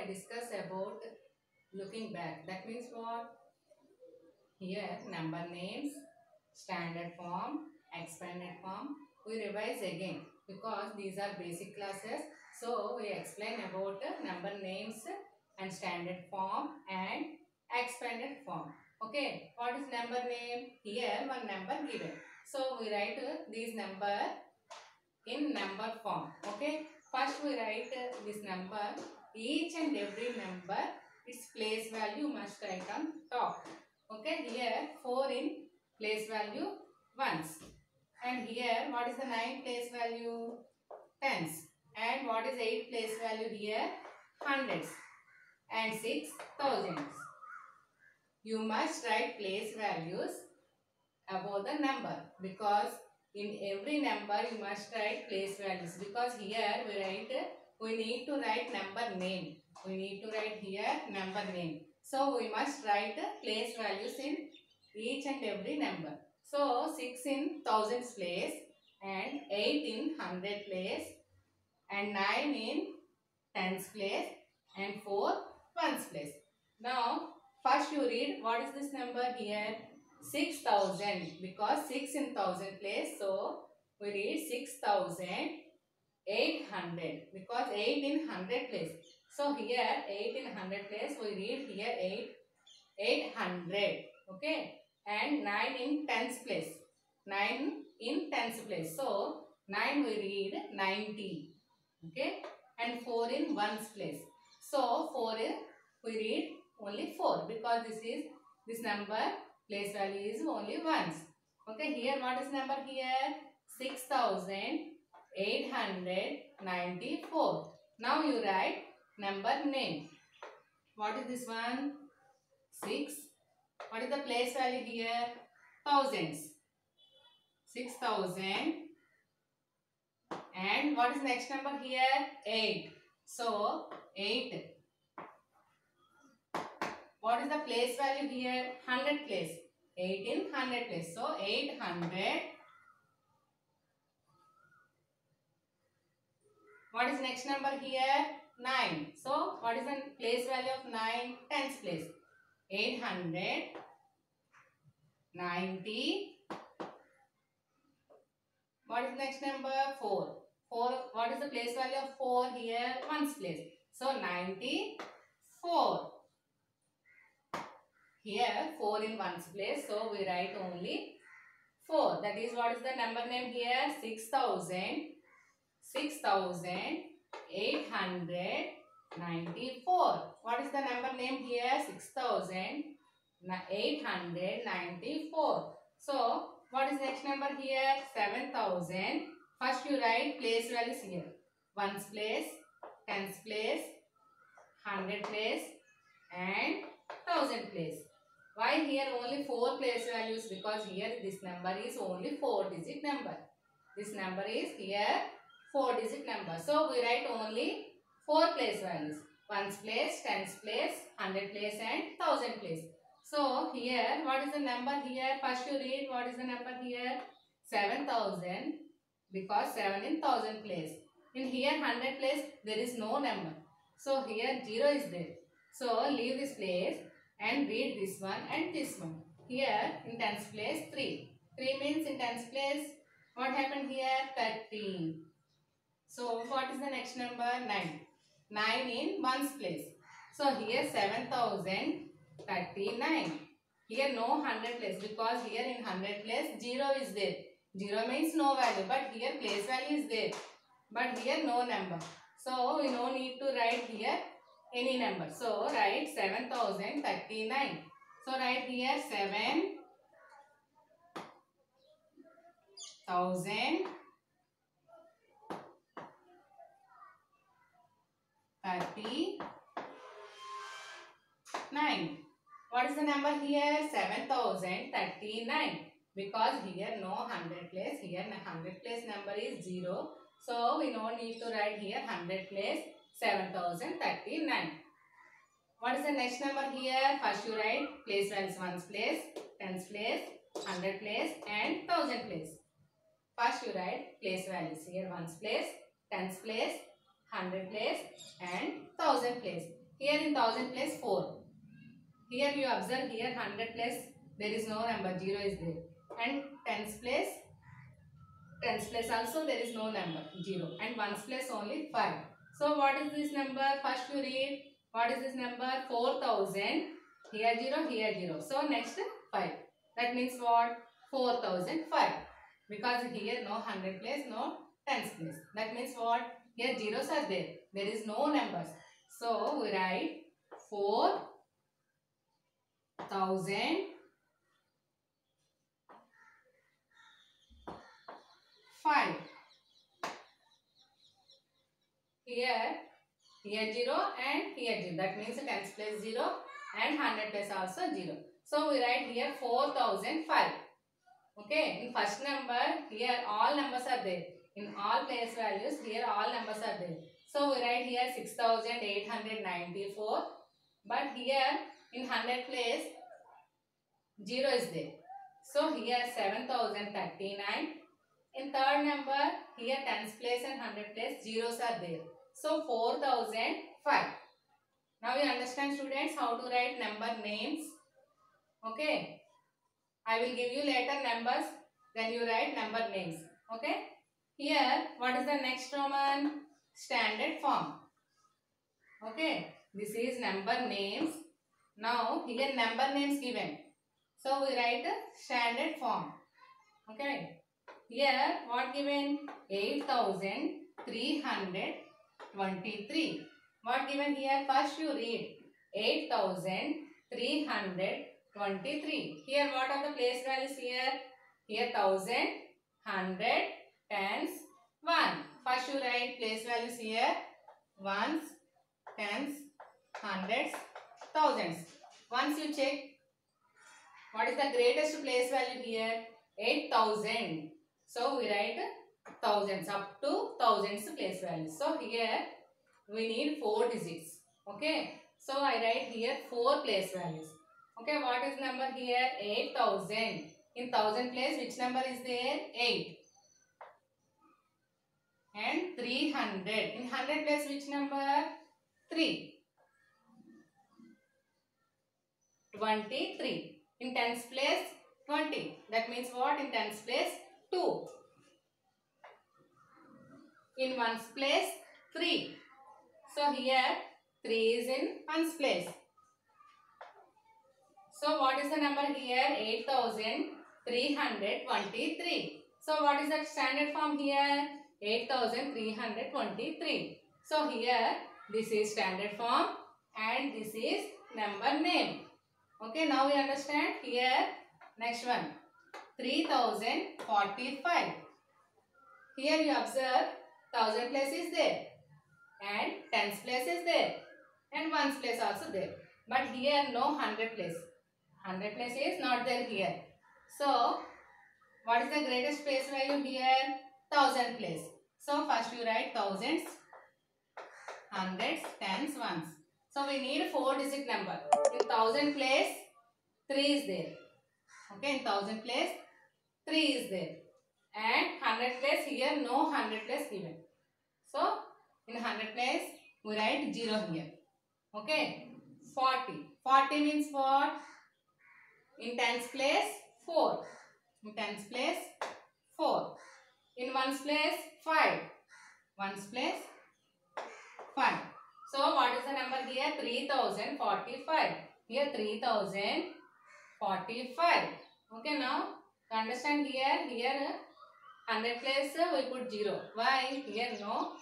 I discuss about looking back. That means what? Here number names, standard form, expanded form. We revise again because these are basic classes. So we explain about number names and standard form and expanded form. Okay, what is number name? Here one number given. So we write these number in number form. Okay, first we write this number. Each and every number its place value must write on top. Okay, here 4 in place value ones. And here what is the 9 place value? Tens. And what is 8 place value here? Hundreds. And 6 thousands. You must write place values above the number because in every number you must write place values because here we write we need to write number name. We need to write here number name. So we must write the place values in each and every number. So 6 in thousands place and 8 in hundred place and 9 in tens place and 4 ones place. Now first you read what is this number here? 6000 because 6 in 1000 place. So we read 6800 because 8 in 100 place. So here 8 in 100 place we read here 8 800 okay? And 9 in tens place 9 in tens place. So 9 we read 90 okay? And 4 in ones place. So 4 in we read only 4 because this is this number place value is only ones. Okay, here what is number here? 6894. Now you write number name. What is this one? 6. What is the place value here? Thousands. 6000. And what is next number here? 8. So, 8. What is the place value here? 100 place. 8 in 100 place. So 800. What is next number here? 9. So what is the place value of 9? Tens place. 800. 90. What is next number? 4. 4. What is the place value of 4 here? Ones place. So 94. Here 4 in ones place. So we write only 4. That is what is the number name here? 6000. 6894. What is the number name here? 6894. So what is next number here? 7000. First you write place values here. Ones place, tens place, hundred place and thousand place. Why here only 4 place values? Because here this number is only 4 digit number. This number is here 4 digit number. So we write only 4 place values. Ones place, tens place, hundred place and thousand place. So here what is the number here? First you read what is the number here? 7000 because 7 in thousand place. In here hundred place there is no number. So here 0 is there. So leave this place and read this one and this one. Here in tens place 3. 3 means in tens place what happened here? 13. So what is the next number? 9. 9 in ones place. So here 7039. Here no 100 place because here in 100 place 0 is there. 0 means no value but here place value is there. But here no number. So we no need to write here any number. So write 7039. So write here 7 thousand thirty nine. What is the number here? Seven thousand thirty nine. Because here no hundred place. Here hundred place number is zero. So we no need to write here hundred place. 7039. What is the next number here? First you write place values ones place, tens place, hundred place and thousand place. First you write place values here ones place, tens place, hundred place and thousand place. Here in thousand place 4. Here you observe here 100 place there is no number 0 is there. And tens place tens place also there is no number 0. And ones place only 5. So what is this number? First you read what is this number? 4000. Here 0, here 0. So next 5. That means what? 4005. Because here no 100 place, no tens place. That means what? Here zeros are there. There is no numbers. So we write 4000 5. Here, here 0 and here 0. That means tens place 0 and 100 place also 0. So we write here 4005. Okay, in first number, here all numbers are there. In all place values, here all numbers are there. So we write here 6894. But here in 100 place, 0 is there. So here 7039. In third number, here tens place and 100 place, zeros are there. So 4005. Now you understand students how to write number names. Okay. I will give you later numbers. Then you write number names. Okay. Here, what is the next Roman? Standard form. Okay. This is number names. Now, here number names given. So, we write standard form. Okay. Here, what given? 8323. What given here? First you read 8323. Here what are the place values here? Here thousand, hundred, tens, one. First you write place values here. Ones, tens, hundreds, thousands. Once you check what is the greatest place value here? 8000. So we write thousands up to thousands place value. So here we need 4 digits. Okay. So I write here 4 place values. Okay. What is number here? 8000. In 1000 place which number is there? 8. And 300. In 100 place which number? 3. 23. In tens place 20. That means what? In tens place 2. In ones place 3. So here 3 is in ones place. So what is the number here? 8323. So what is the standard form here? 8323. So here this is standard form and this is number name. Okay, now we understand here. Next one. 3045. Here you observe thousand place is there and tens place is there and ones place also there. But here no hundred place. Hundred place is not there here. So what is the greatest place value here? Thousand place. So first you write thousands, hundreds, tens, ones. So we need four digit number. In thousand place, three is there. Okay, in thousand place, three is there. And hundred place here, no hundred place given. So in hundred place, we write zero here. Okay, forty. Forty means what? In tens place, four. In tens place, four. In ones place, five. Ones place, five. So what is the number here? 3045. Here 3045. Okay now understand here, here 100 place uh, we put 0. Why? Here no.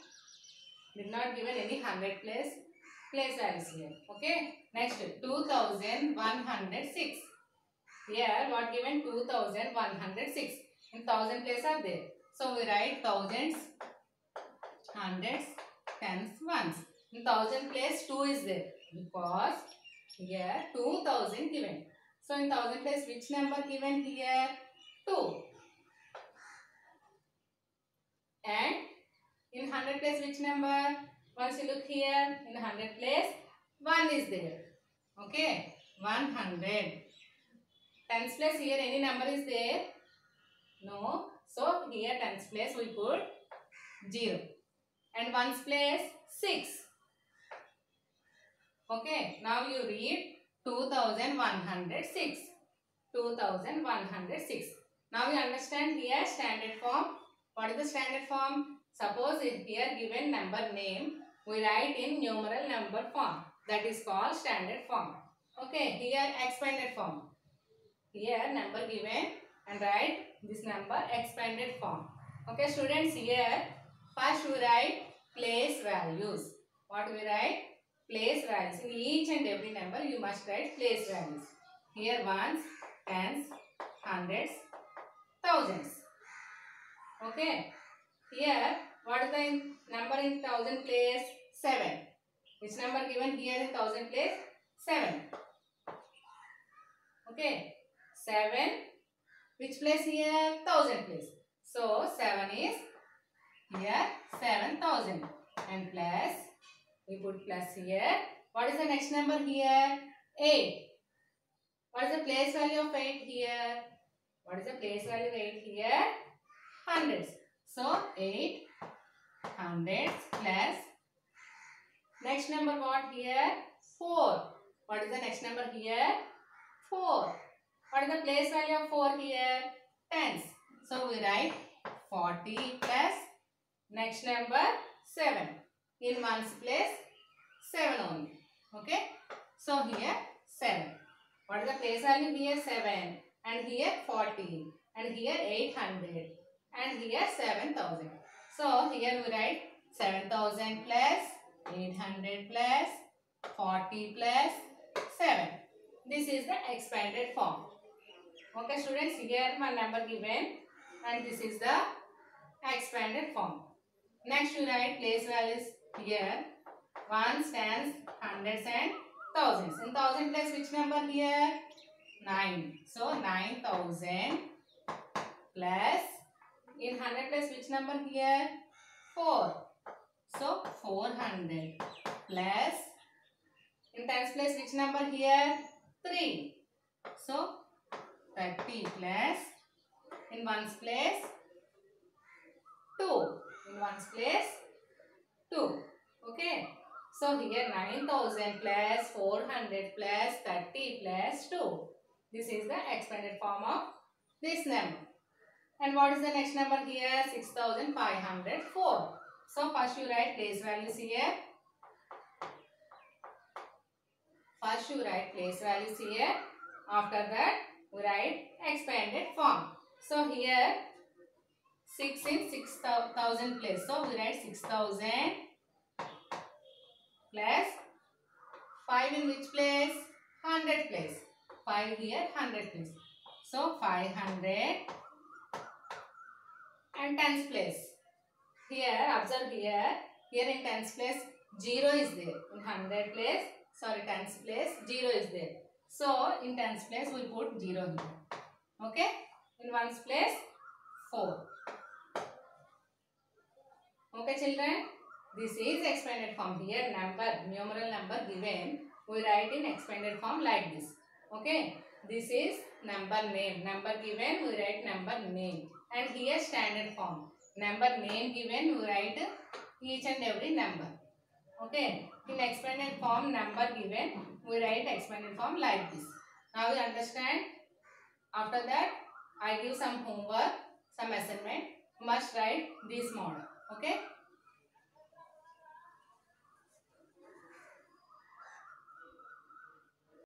Did not given any 100 place place values here. Okay. Next 2106. Here what given 2106. In thousand place are there. So we write thousands, hundreds, tens, ones. In thousand place 2 is there because here 2000 given. So in thousand place which number given here? 2. And in hundred place which number? Once you look here in hundred place 1 is there. Okay. 100. Tens place here any number is there? No. So here tens place we put 0. And ones place 6. Okay, now you read 2106. 2106. Now you understand here standard form. What is the standard form? Suppose if here given number name, we write in numeral number form. That is called standard form. Okay, here expanded form. Here number given and write this number expanded form. Okay, students here first we write place values. What we write? Place values. In each and every number you must write place values. Here ones, tens, hundreds, thousands. Okay. Here what is the number in thousand place? Seven. Which number given here in thousand place? Seven. Okay. Seven. Which place here? Thousand place. So seven is here seven thousand and plus we put plus here. What is the next number here? Eight. What is the place value of 8 here? What is the place value of 8 here? Hundreds. So 8 hundreds plus next number what here? 4. What is the next number here? 4. What is the place value of 4 here? Tens. So we write 40 plus next number 7. In ones place 7 only. Okay. So here 7. What is the place value here? 7. And here 40. And here 800. And here 7000. So here we write 7000 plus 800 plus 40 plus 7. This is the expanded form. Okay students, here my number given and this is the expanded form. Next you write place values here. Ones, tens, hundreds and thousands. In thousand place which number here? 9. So 9000 plus in 100 place which number here? 4. So 400 plus in tens place which number here? 3. So 30 plus in ones place 2. In ones place 2. Okay. So here 9000 plus 400 plus 30 plus 2. This is the expanded form of this number. And what is the next number here? 6504. So first you write place values here. First you write place values here. After that write expanded form. So here 6 in 6000 place. So we write 6000 plus 5 in which place? 100 place. 5 here 100 place. So 500 and tens place. Here observe here. Here in tens place 0 is there. In 100 place sorry tens place 0 is there. So in tens place we put 0 here. Okay. In ones place 4. Okay children. This is expanded form. Here number, numeral number given. We write in expanded form like this. Okay. This is number name. Number given, we write number name. And here standard form. Number name given, we write each and every number. Okay. In expanded form, number given, we write expanded form like this. Now you understand? After that, I give some homework, some assignment. Must write this model. Okay.